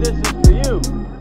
this is for you.